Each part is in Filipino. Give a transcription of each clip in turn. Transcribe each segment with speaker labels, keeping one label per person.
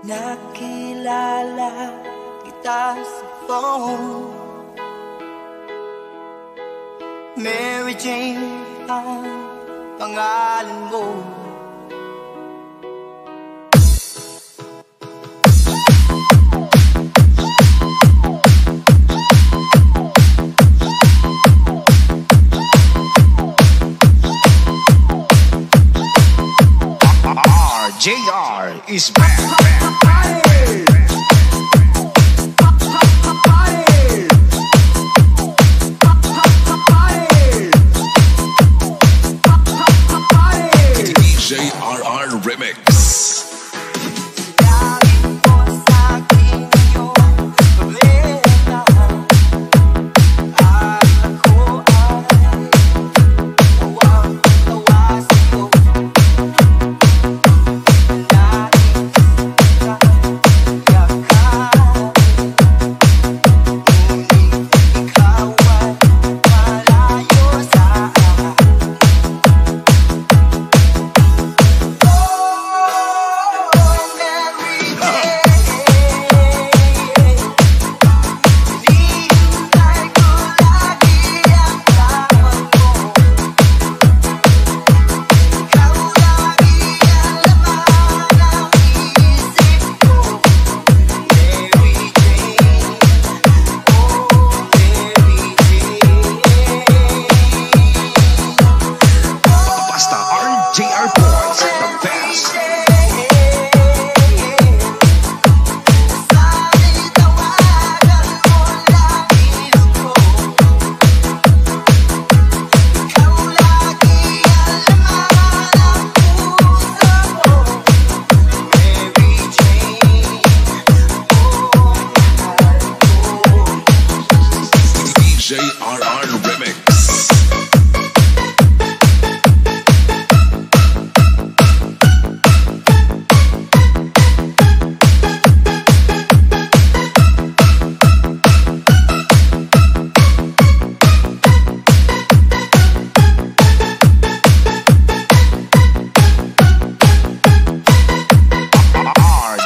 Speaker 1: Nakilala kita sa phone Mary Jane ang pangalan mo
Speaker 2: JR is back. back.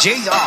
Speaker 3: Jesus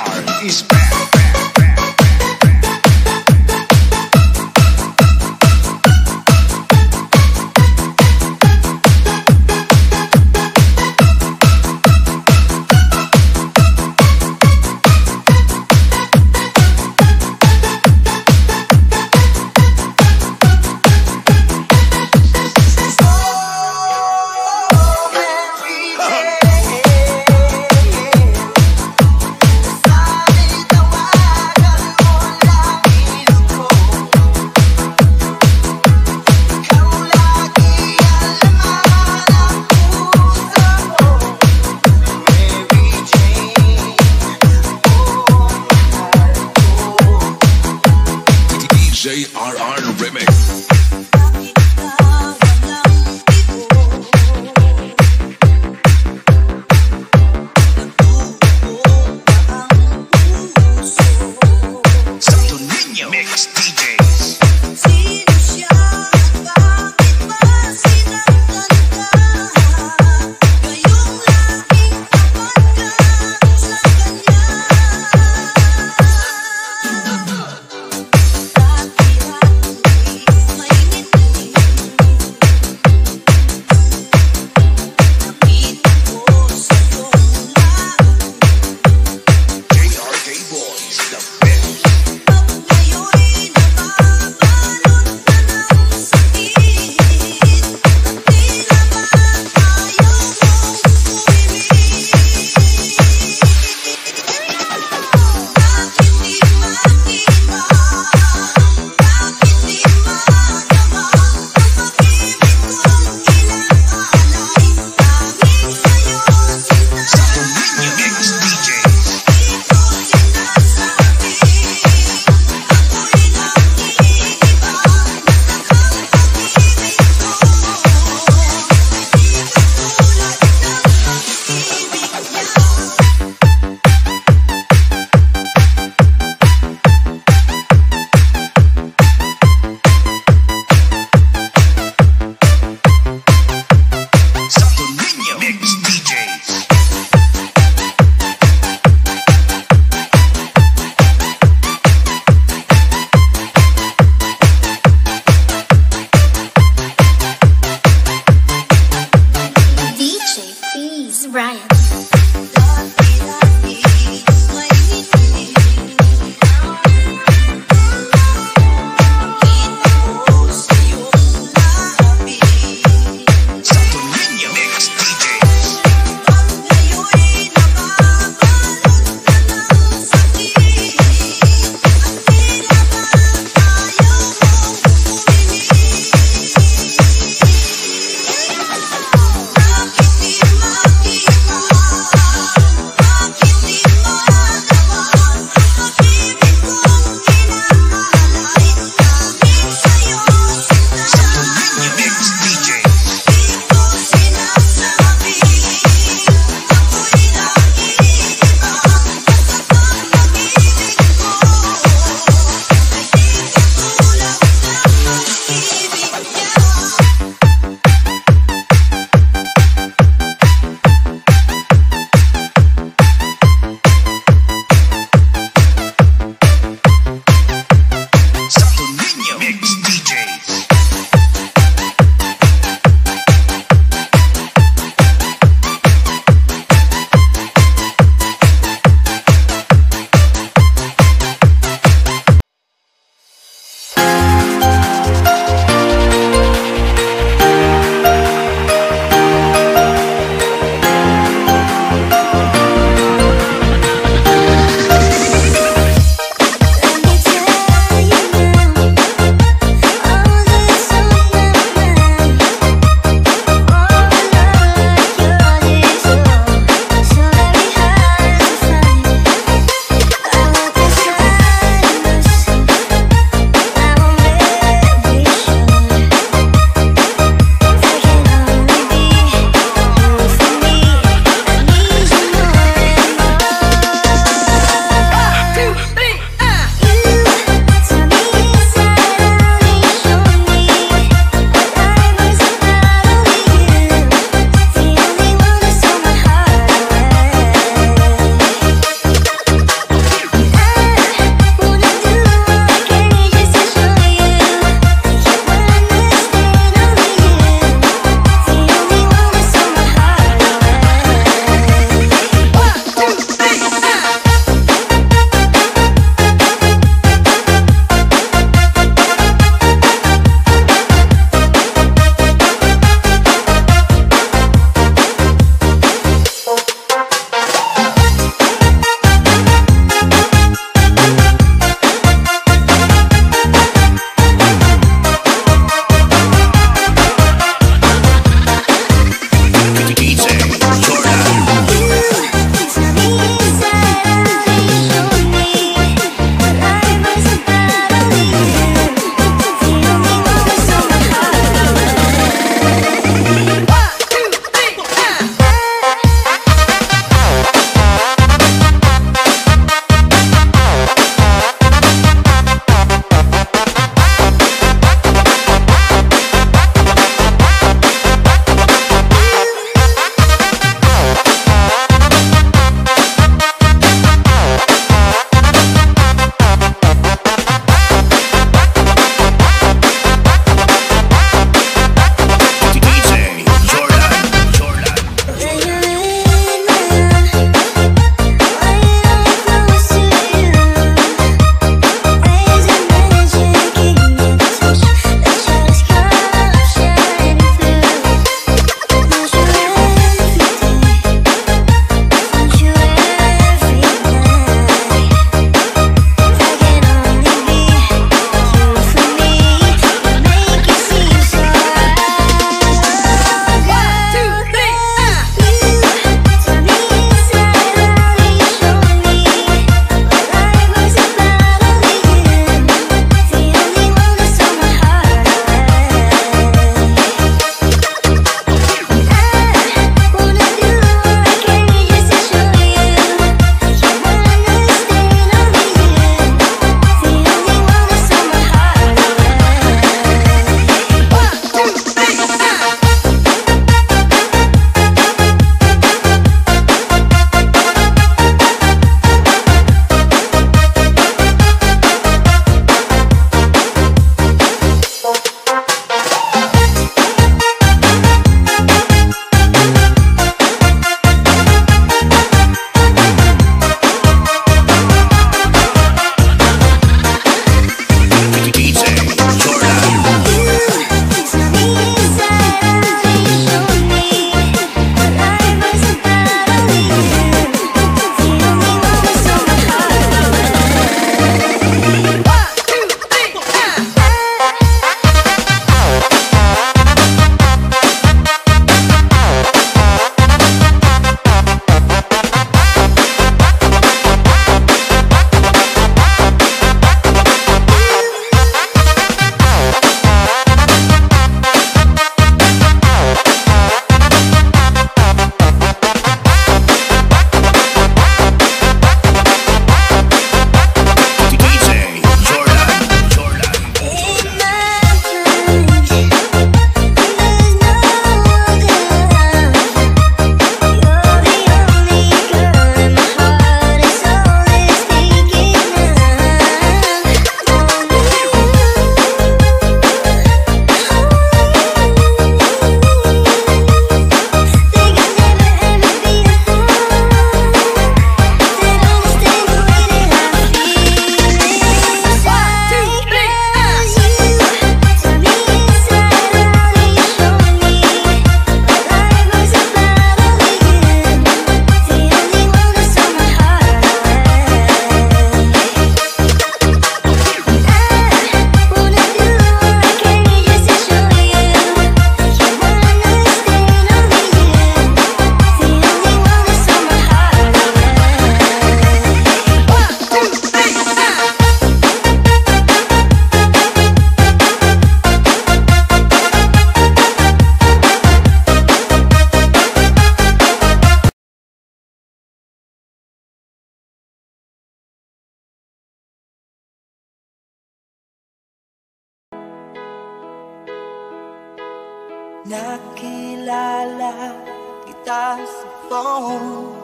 Speaker 1: Nakilala kita sa phone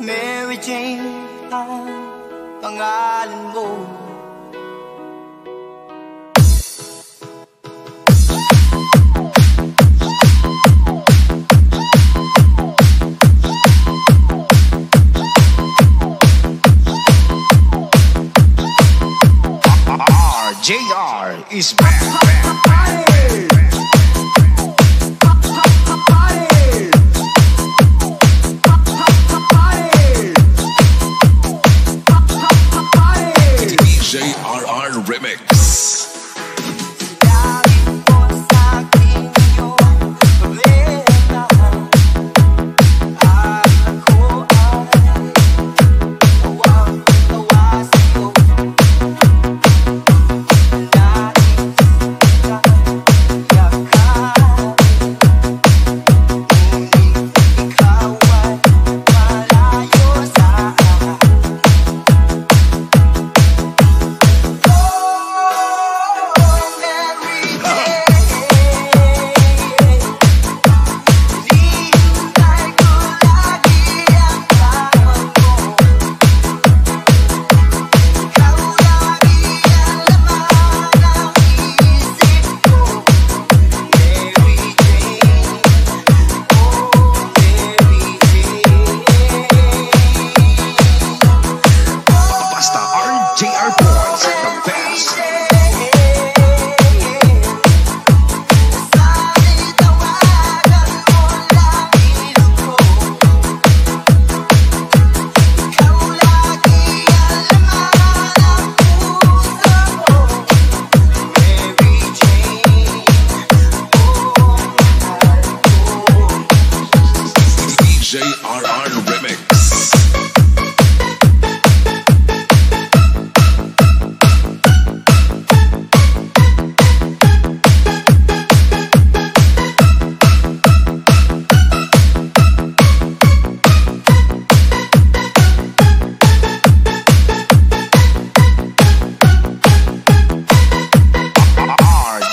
Speaker 1: Mary Jane ang pangalan mo
Speaker 2: JR is back.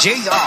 Speaker 2: J.R.